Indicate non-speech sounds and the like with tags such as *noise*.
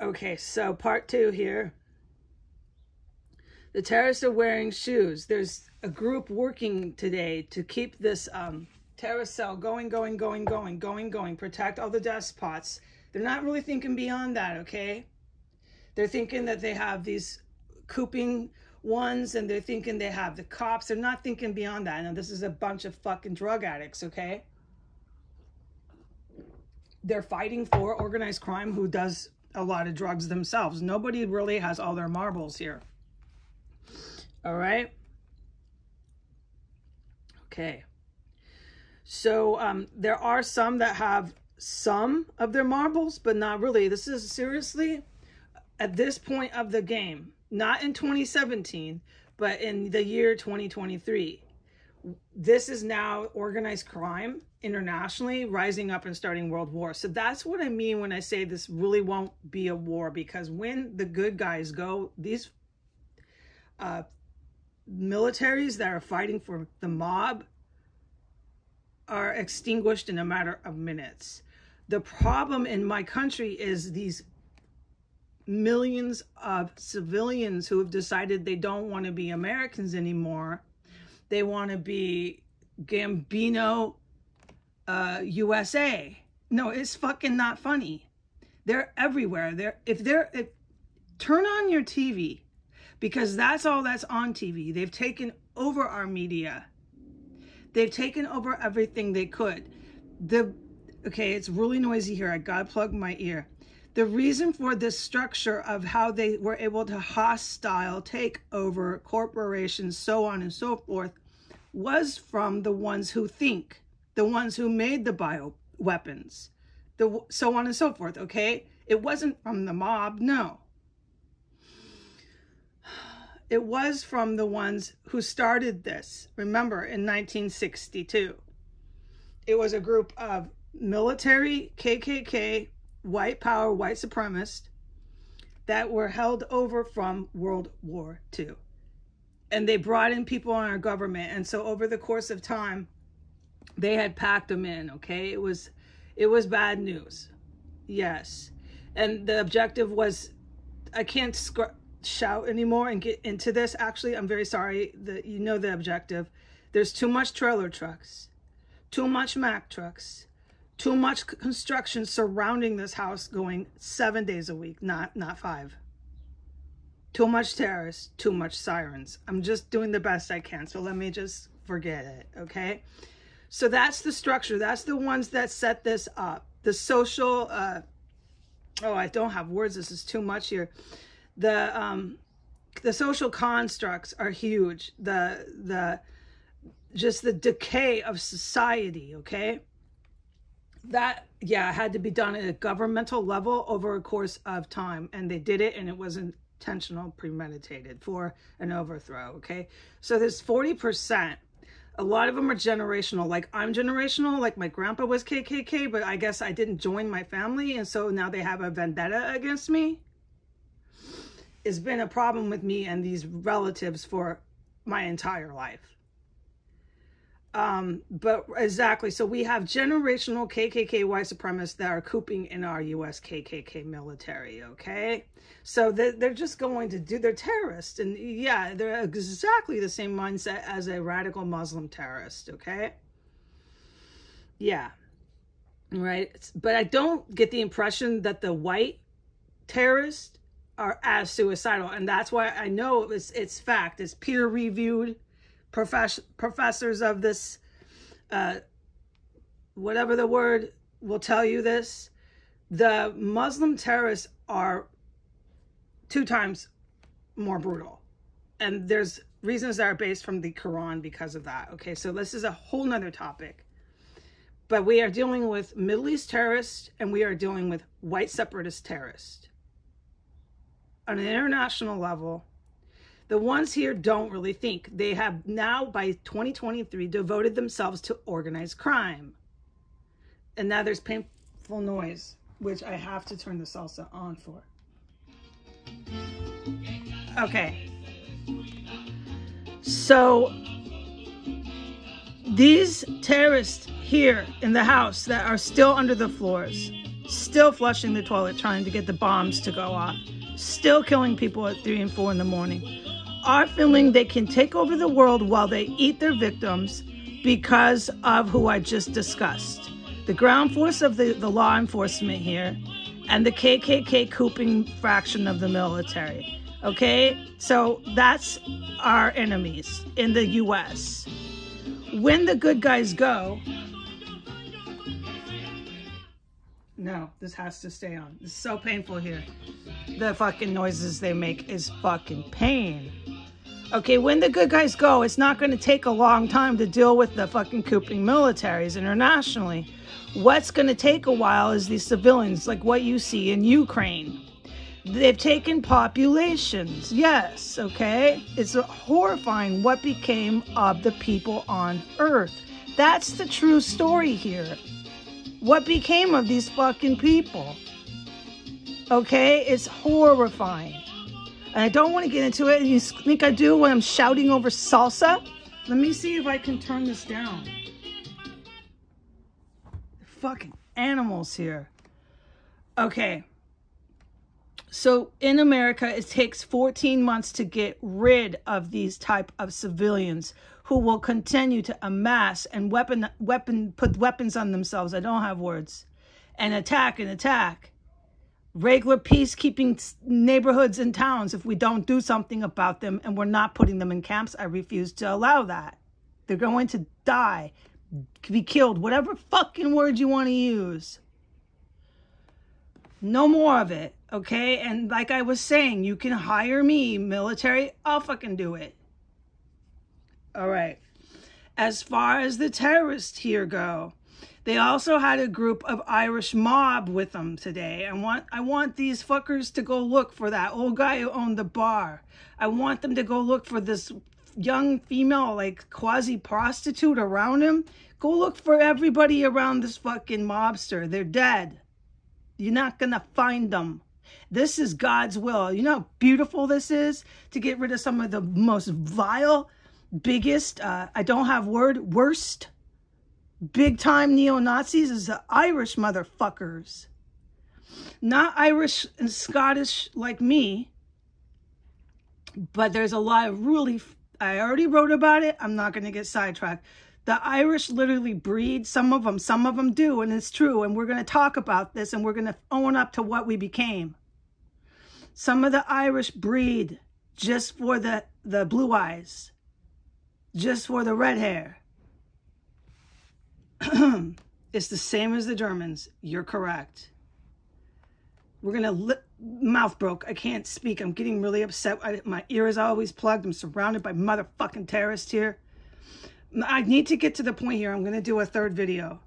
Okay, so part two here. The terrorists are wearing shoes. There's a group working today to keep this um, terrorist cell going, going, going, going, going, going, protect all the despots. They're not really thinking beyond that, okay? They're thinking that they have these cooping ones and they're thinking they have the cops. They're not thinking beyond that. Now, this is a bunch of fucking drug addicts, okay? They're fighting for organized crime who does a lot of drugs themselves. Nobody really has all their marbles here. All right. Okay. So um, there are some that have some of their marbles, but not really. This is seriously at this point of the game, not in 2017, but in the year 2023. This is now organized crime internationally rising up and starting world war. So that's what I mean when I say this really won't be a war because when the good guys go, these uh, militaries that are fighting for the mob are extinguished in a matter of minutes. The problem in my country is these millions of civilians who have decided they don't want to be Americans anymore. They want to be Gambino uh, USA. No, it's fucking not funny. They're everywhere. They're if they're if, turn on your TV because that's all that's on TV. They've taken over our media. They've taken over everything they could. The okay, it's really noisy here. I gotta plug my ear. The reason for this structure of how they were able to hostile take over corporations, so on and so forth, was from the ones who think, the ones who made the bio weapons, the so on and so forth. Okay, it wasn't from the mob. No, it was from the ones who started this. Remember, in 1962, it was a group of military KKK, white power, white supremacists that were held over from World War II. And they brought in people in our government. And so over the course of time, they had packed them in, okay? It was it was bad news. Yes. And the objective was I can't shout anymore and get into this. Actually, I'm very sorry that you know the objective. There's too much trailer trucks, too much Mack trucks, too much construction surrounding this house going seven days a week, not not five. Too much terrorists, too much sirens. I'm just doing the best I can. So let me just forget it, okay? So that's the structure. That's the ones that set this up. The social, uh, oh, I don't have words. This is too much here the um, the social constructs are huge. The the just the decay of society. Okay, that yeah had to be done at a governmental level over a course of time, and they did it, and it was intentional, premeditated for an overthrow. Okay, so there's forty percent a lot of them are generational. Like I'm generational, like my grandpa was KKK, but I guess I didn't join my family. And so now they have a vendetta against me It's been a problem with me and these relatives for my entire life. Um, but exactly, so we have generational KKK white supremacists that are cooping in our U.S. KKK military, okay? So they're, they're just going to do, they're terrorists. And yeah, they're exactly the same mindset as a radical Muslim terrorist, okay? Yeah, right? But I don't get the impression that the white terrorists are as suicidal and that's why i know it's it's fact it's peer reviewed profess professors of this uh whatever the word will tell you this the muslim terrorists are two times more brutal. And there's reasons that are based from the quran because of that. Okay so this is a whole nother topic. But we are dealing with middle east terrorists and we are dealing with white separatist terrorists. On an international level, the ones here don't really think. They have now, by 2023, devoted themselves to organized crime. And now there's painful noise, which I have to turn the salsa on for. Okay. So, these terrorists here in the house that are still under the floors, still flushing the toilet trying to get the bombs to go off, still killing people at 3 and 4 in the morning, are feeling they can take over the world while they eat their victims because of who I just discussed. The ground force of the, the law enforcement here and the KKK cooping fraction of the military. Okay? So that's our enemies in the US. When the good guys go, no, this has to stay on. It's so painful here. The fucking noises they make is fucking pain. Okay, when the good guys go, it's not going to take a long time to deal with the fucking cooping militaries internationally. What's going to take a while is these civilians, like what you see in Ukraine. They've taken populations, yes, okay? It's horrifying what became of the people on Earth. That's the true story here. What became of these fucking people? Okay? It's horrifying. And I don't want to get into it. You think I do when I'm shouting over salsa? Let me see if I can turn this down. Fucking animals here. Okay. So in America, it takes 14 months to get rid of these type of civilians who will continue to amass and weapon weapon put weapons on themselves. I don't have words. And attack and attack. Regular peacekeeping neighborhoods and towns if we don't do something about them and we're not putting them in camps. I refuse to allow that. They're going to die, be killed, whatever fucking word you want to use. No more of it, okay? And like I was saying, you can hire me, military, I'll fucking do it. All right. As far as the terrorists here go, they also had a group of Irish mob with them today. I want I want these fuckers to go look for that old guy who owned the bar. I want them to go look for this young female like quasi prostitute around him. Go look for everybody around this fucking mobster. They're dead. You're not going to find them. This is God's will. You know how beautiful this is to get rid of some of the most vile biggest, uh, I don't have word, worst big time neo-Nazis is the Irish motherfuckers. Not Irish and Scottish like me, but there's a lot of really, I already wrote about it. I'm not going to get sidetracked. The Irish literally breed, some of them, some of them do, and it's true. And we're going to talk about this and we're going to own up to what we became. Some of the Irish breed just for the, the blue eyes just for the red hair. *clears throat* it's the same as the Germans. You're correct. We're going to mouth broke. I can't speak. I'm getting really upset. I, my ear is always plugged. I'm surrounded by motherfucking terrorists here. I need to get to the point here. I'm going to do a third video.